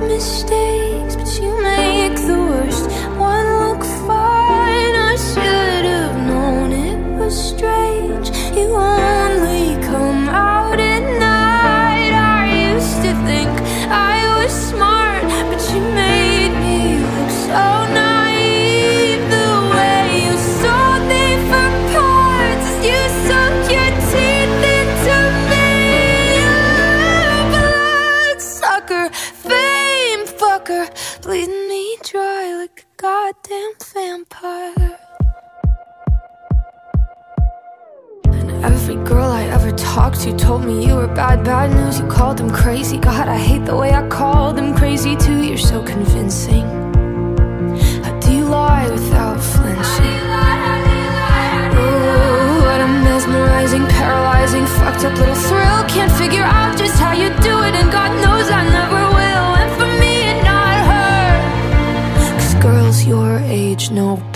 mistakes, but you make goddamn vampire. And every girl I ever talked to told me you were bad, bad news. You called them crazy. God, I hate the way I called them crazy too.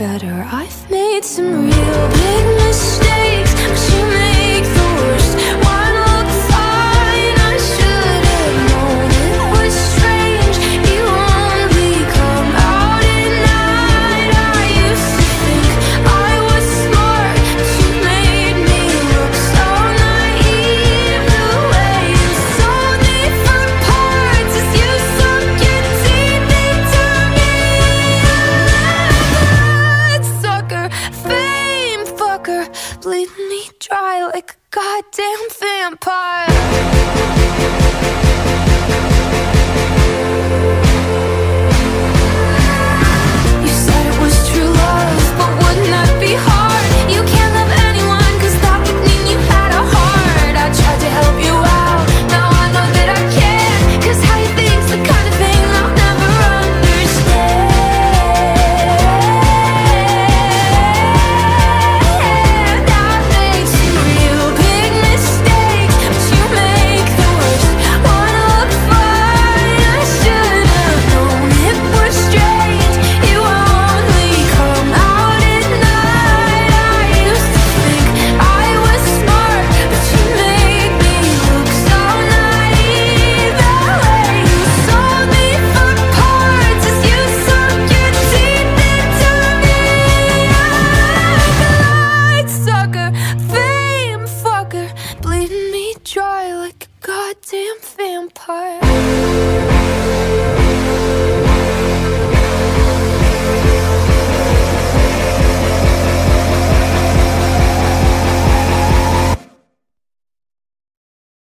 Better. I've made some real like a goddamn vampire.